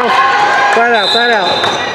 哦乖了乖了。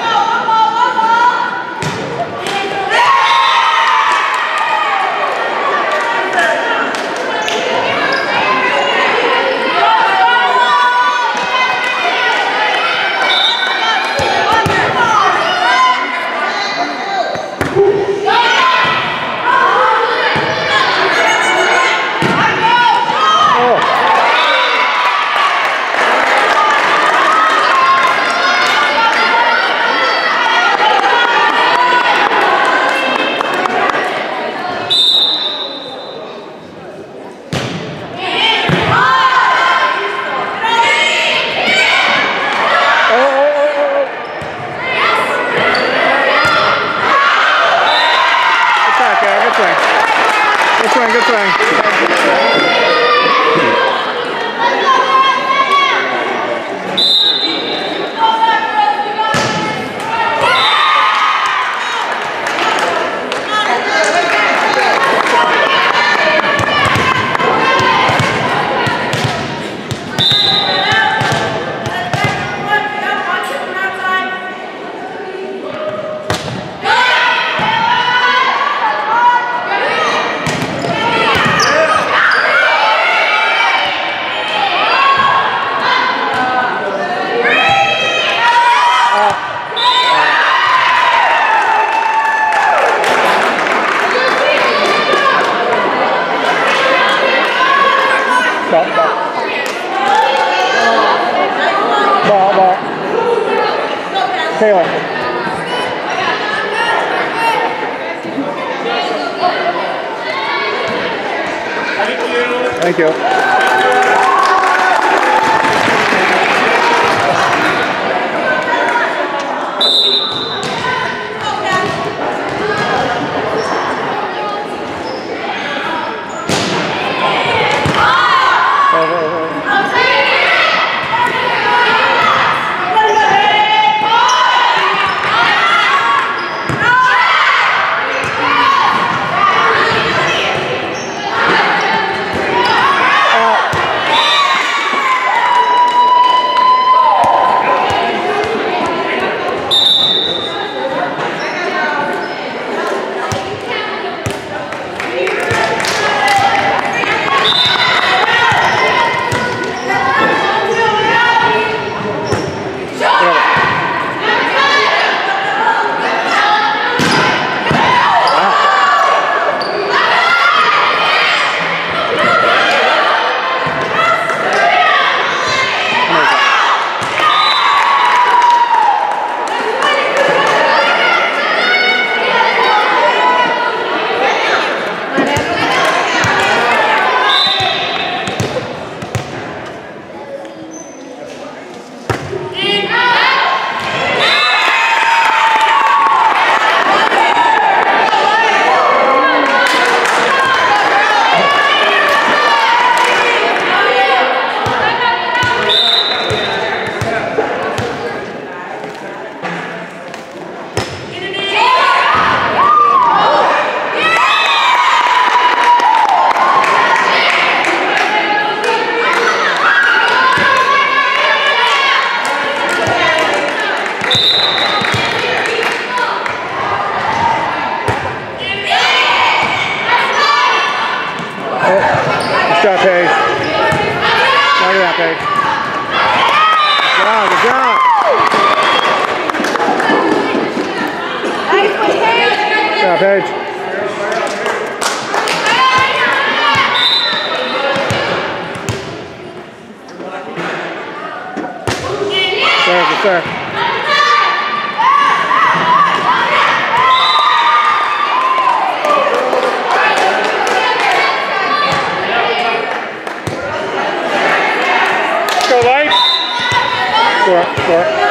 Thank you. Job, sir. Go light. Score, score.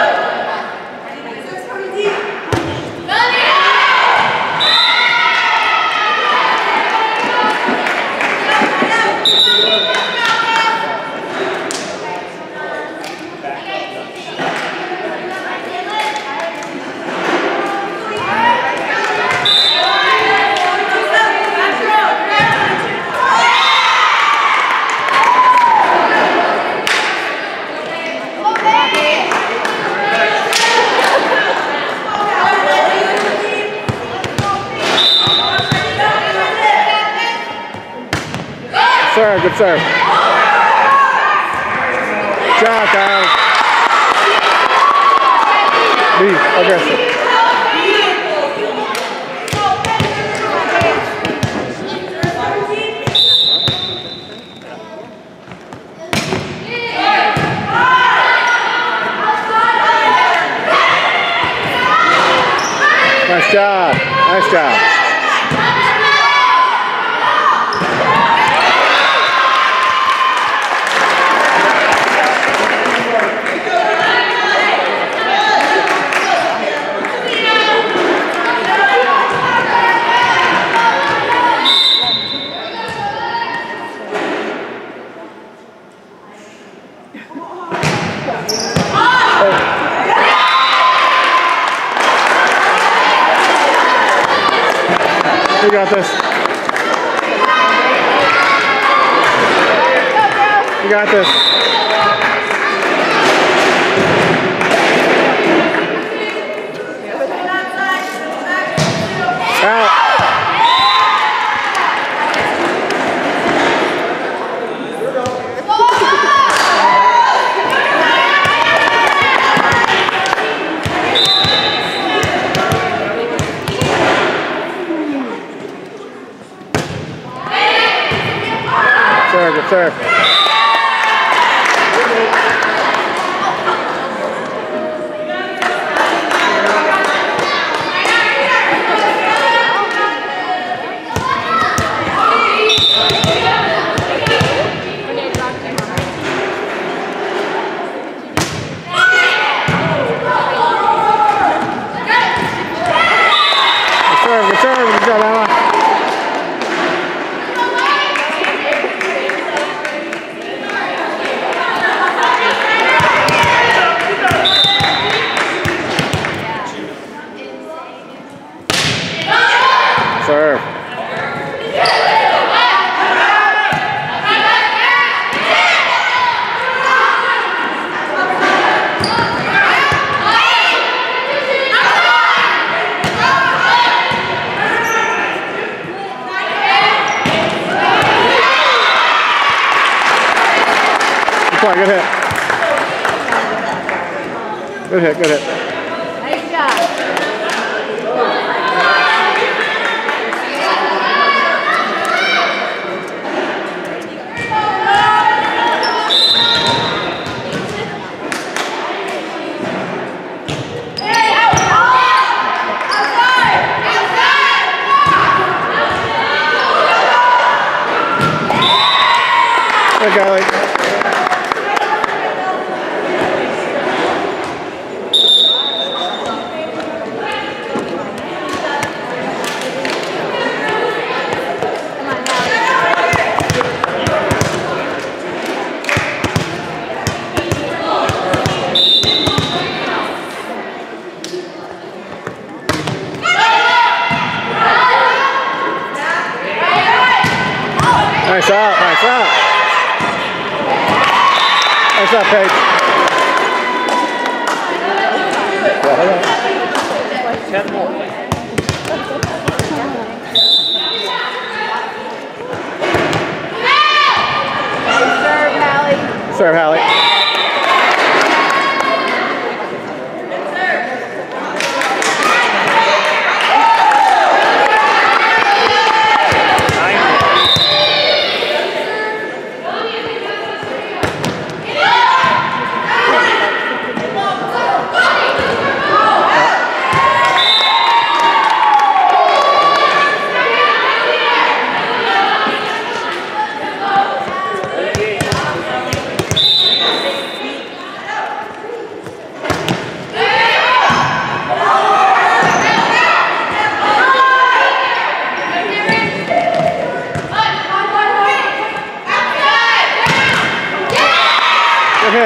Good serve. Good job, Kyle. Be aggressive. Nice job. Nice job. You got this. You got this. Serve, on, good hit. Good hit, good hit. Nice job. Good, Golly. Out, nice out. Nice out, Paige. Yeah, hold on. Serve, Hallie. Serve, Hallie.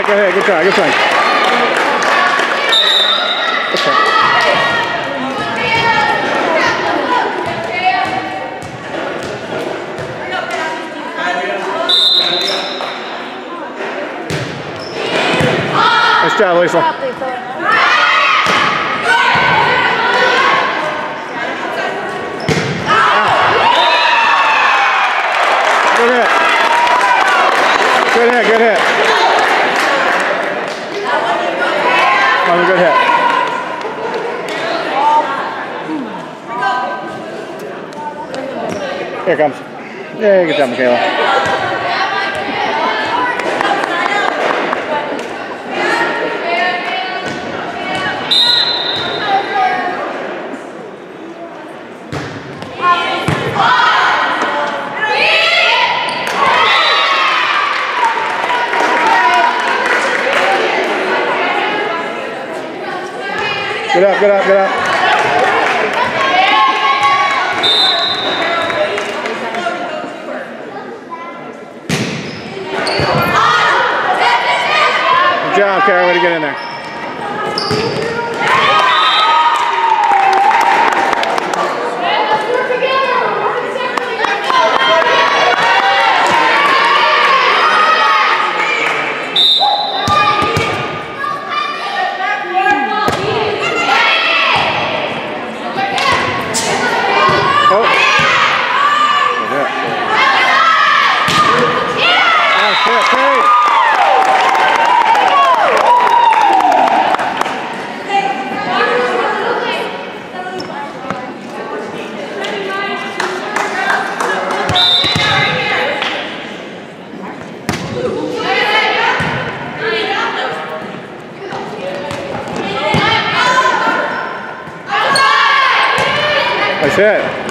Good hit, good try, good try. Nice job, Lisa. Ah. Stop, Lisa. Good hit. Here comes. Yeah, good job, Michaela. Get up, get up, get up. Kara. Way to get in there. Oh. Good hit. Nice hit, Kate. Nice hit.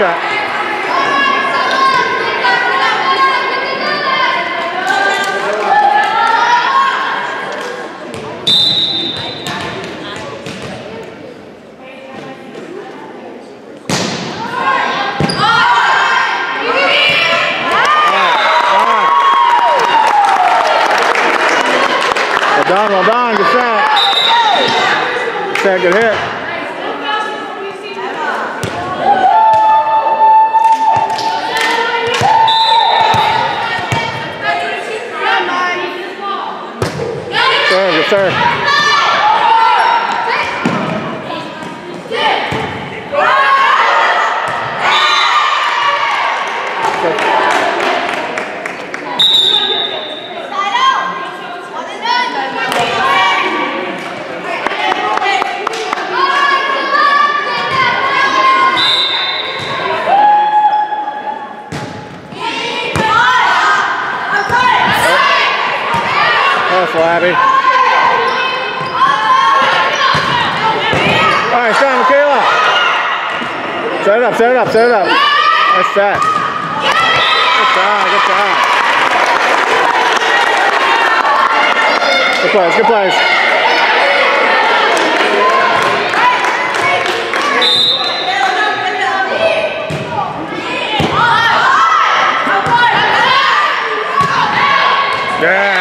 Try. Well done, well done, good set. Good set, good hit. Serve, good Set it up, set it up, set it up. Nice set. Good job, good job. Good plays, good plays. Yeah.